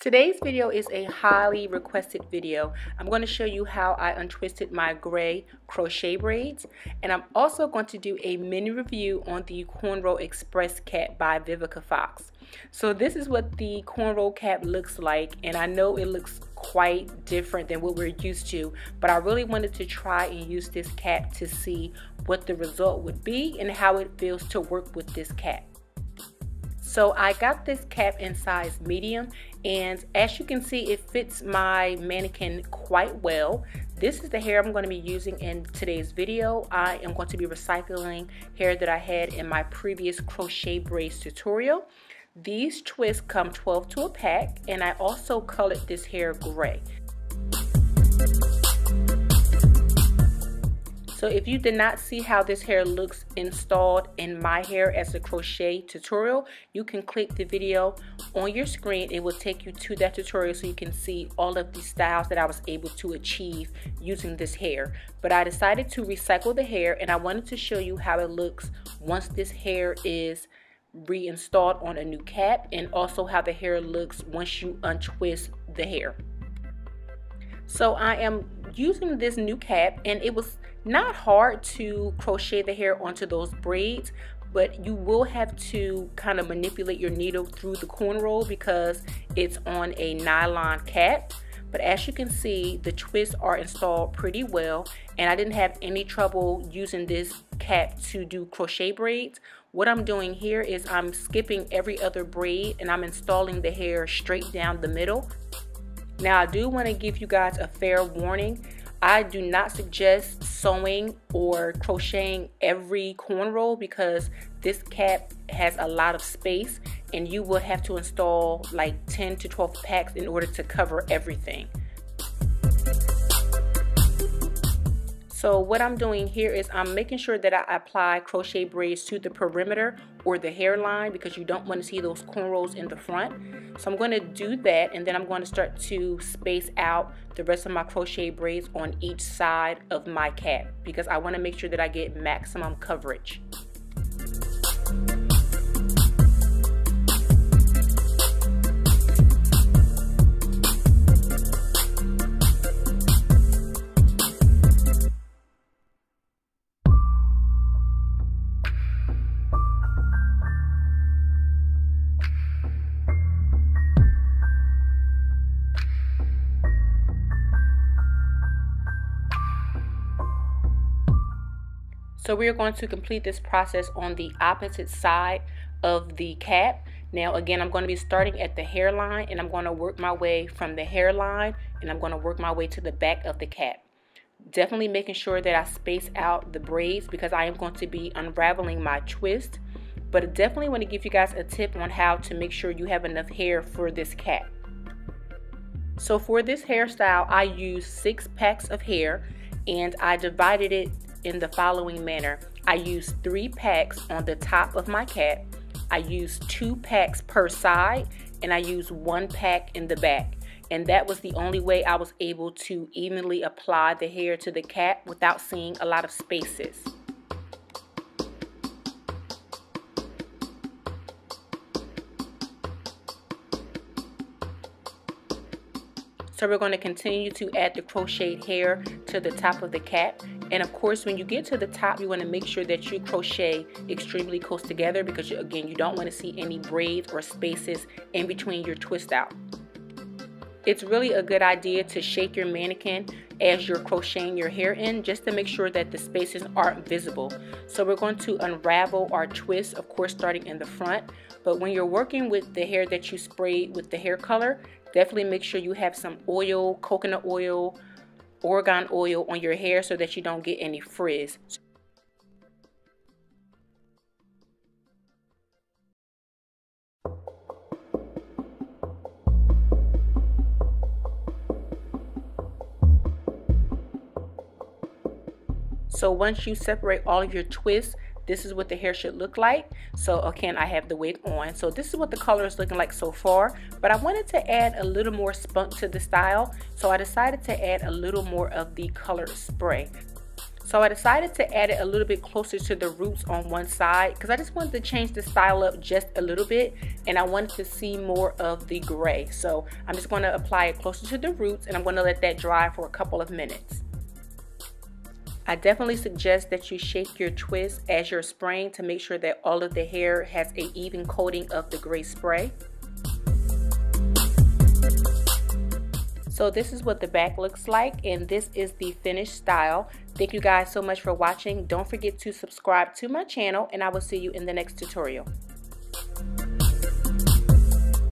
Today's video is a highly requested video. I'm going to show you how I untwisted my gray crochet braids and I'm also going to do a mini review on the Cornrow Express cap by Vivica Fox. So this is what the cornrow cap looks like and I know it looks quite different than what we're used to but I really wanted to try and use this cap to see what the result would be and how it feels to work with this cap. So I got this cap in size medium and as you can see it fits my mannequin quite well. This is the hair I'm going to be using in today's video. I am going to be recycling hair that I had in my previous crochet braids tutorial. These twists come 12 to a pack and I also colored this hair gray. So if you did not see how this hair looks installed in my hair as a crochet tutorial, you can click the video on your screen. It will take you to that tutorial so you can see all of the styles that I was able to achieve using this hair. But I decided to recycle the hair and I wanted to show you how it looks once this hair is reinstalled on a new cap and also how the hair looks once you untwist the hair. So I am using this new cap and it was not hard to crochet the hair onto those braids but you will have to kind of manipulate your needle through the cornrow because it's on a nylon cap. But as you can see the twists are installed pretty well and I didn't have any trouble using this cap to do crochet braids. What I'm doing here is I'm skipping every other braid and I'm installing the hair straight down the middle. Now I do want to give you guys a fair warning I do not suggest sewing or crocheting every cornrow because this cap has a lot of space and you will have to install like 10 to 12 packs in order to cover everything. So what I'm doing here is I'm making sure that I apply crochet braids to the perimeter or the hairline because you don't want to see those cornrows in the front. So I'm going to do that and then I'm going to start to space out the rest of my crochet braids on each side of my cap because I want to make sure that I get maximum coverage. So we are going to complete this process on the opposite side of the cap. Now again, I'm going to be starting at the hairline and I'm going to work my way from the hairline and I'm going to work my way to the back of the cap. Definitely making sure that I space out the braids because I am going to be unraveling my twist. But I definitely want to give you guys a tip on how to make sure you have enough hair for this cap. So for this hairstyle, I used six packs of hair and I divided it in the following manner. I use three packs on the top of my cap. I use two packs per side and I use one pack in the back. And that was the only way I was able to evenly apply the hair to the cap without seeing a lot of spaces. So we're going to continue to add the crocheted hair to the top of the cap. And of course, when you get to the top, you want to make sure that you crochet extremely close together because you, again, you don't want to see any braids or spaces in between your twist out. It's really a good idea to shake your mannequin as you're crocheting your hair in just to make sure that the spaces aren't visible. So we're going to unravel our twist, of course, starting in the front. But when you're working with the hair that you sprayed with the hair color, Definitely make sure you have some oil, coconut oil, argan oil on your hair so that you don't get any frizz. So once you separate all of your twists, this is what the hair should look like. So again, I have the wig on. So this is what the color is looking like so far. But I wanted to add a little more spunk to the style. So I decided to add a little more of the color spray. So I decided to add it a little bit closer to the roots on one side because I just wanted to change the style up just a little bit and I wanted to see more of the gray. So I'm just going to apply it closer to the roots and I'm going to let that dry for a couple of minutes. I definitely suggest that you shake your twist as you're spraying to make sure that all of the hair has a even coating of the gray spray. So this is what the back looks like and this is the finished style. Thank you guys so much for watching. Don't forget to subscribe to my channel and I will see you in the next tutorial.